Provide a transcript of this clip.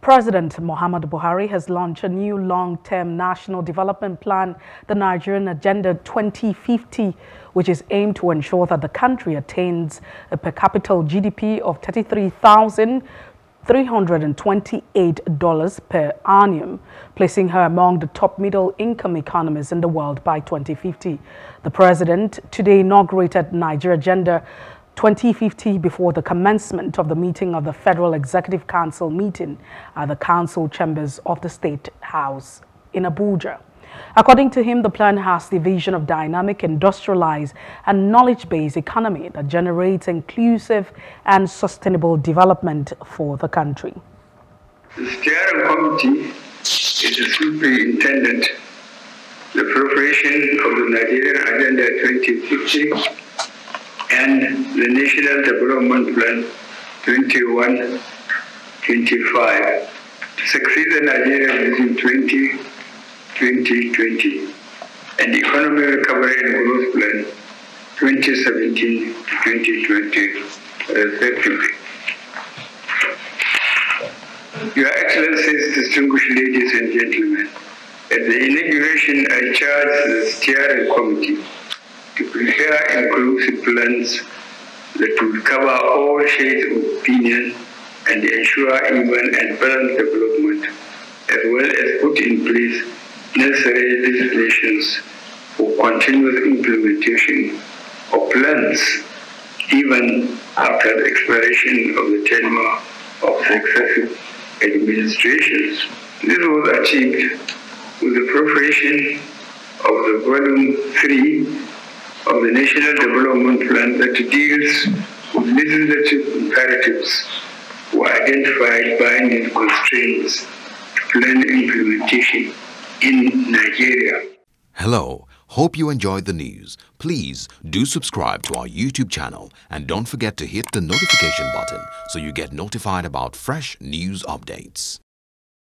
President Muhammadu Buhari has launched a new long-term national development plan, the Nigerian Agenda 2050, which is aimed to ensure that the country attains a per capita GDP of $33,328 per annum, placing her among the top middle-income economies in the world by 2050. The president today inaugurated Nigeria Agenda 2050 before the commencement of the meeting of the Federal Executive Council meeting at the council chambers of the State House in Abuja. According to him, the plan has the vision of dynamic, industrialized and knowledge-based economy that generates inclusive and sustainable development for the country. The steering committee is the superintendent the preparation of the Nigerian Agenda 2050 and the National Development Plan 21-25 to succeed the Nigeria Vision 20 2020 and the Economic Recovery and Growth Plan 2017 2020 respectively. Your Excellencies, distinguished ladies and gentlemen, at the inauguration I charged the steering committee to prepare inclusive plans that will cover all shades of opinion and ensure even and balanced development, as well as put in place necessary legislations for continuous implementation of plans, even after the expiration of the tenure of successive administrations. This was achieved with the preparation of the Volume 3 of the National Development Plan that deals with legislative imperatives were identified binding constraints to plan implementation in Nigeria. Hello. Hope you enjoyed the news. Please do subscribe to our YouTube channel and don't forget to hit the notification button so you get notified about fresh news updates.